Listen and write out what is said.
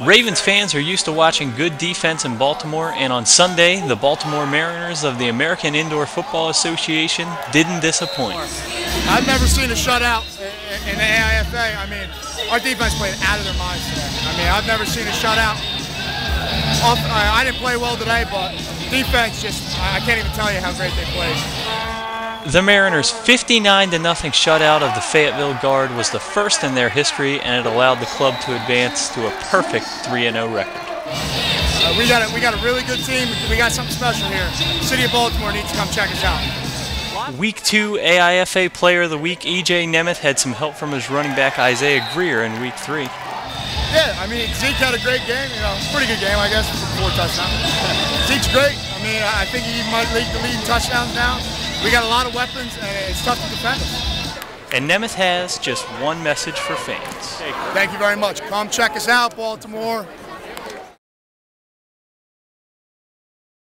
Ravens fans are used to watching good defense in Baltimore, and on Sunday, the Baltimore Mariners of the American Indoor Football Association didn't disappoint. I've never seen a shutout in the AIFA. I mean, our defense played out of their minds today. I mean, I've never seen a shutout. Uh, I didn't play well today, but defense just, I can't even tell you how great they played. The Mariners' 59 0 shutout of the Fayetteville Guard was the first in their history, and it allowed the club to advance to a perfect 3 0 record. Uh, we got a, we got a really good team. We got something special here. City of Baltimore needs to come check us out. Week two AIFA Player of the Week, EJ Nemeth had some help from his running back Isaiah Greer in week three. Yeah, I mean Zeke had a great game. You know, pretty good game, I guess, for four touchdowns. Zeke's great. I mean, I think he might lead the lead in touchdowns now. We got a lot of weapons, and it's tough to defend us. And Nemeth has just one message for fans. Thank you very much. Come check us out, Baltimore.